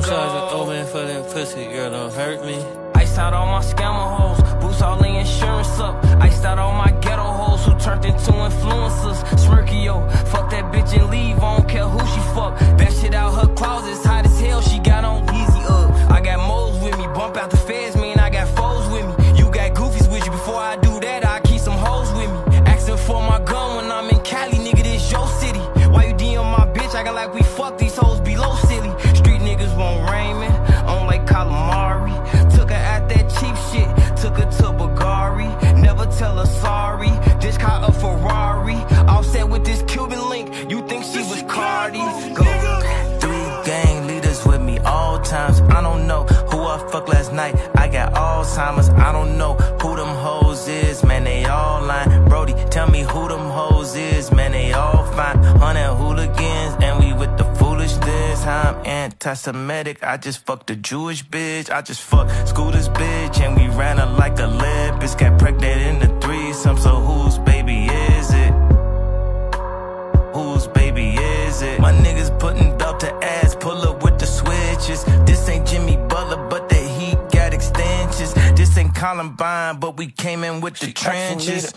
Shots are open for that pussy, girl, don't hurt me. Iced out all my scammer hoes, boost all the insurance up. Iced out all my ghetto hoes who turned into influencers. Smirky, yo, fuck that bitch and leave, I don't care who she fuck. That shit out her closet's hot as hell, she got on easy up. I got moles with me, bump out the feds, man, I got foes with me. You got goofies with you, before I do that, I keep some hoes with me. Asking for my gun when I'm in Cali, nigga, this your city. Why you DM my bitch, I got like we fuck these hoes me all times. I don't know who I fucked last night. I got Alzheimer's. I don't know who them hoes is. Man, they all lying. Brody, tell me who them hoes is. Man, they all fine. Hundred hooligans, and we with the foolishness. I'm anti-Semitic. I just fucked a Jewish bitch. I just fucked Scooter's bitch, and we ran a This ain't Jimmy Butler, but that he got extensions. This ain't Columbine, but we came in with the trenches.